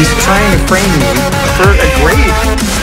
He's trying to frame me for a grave.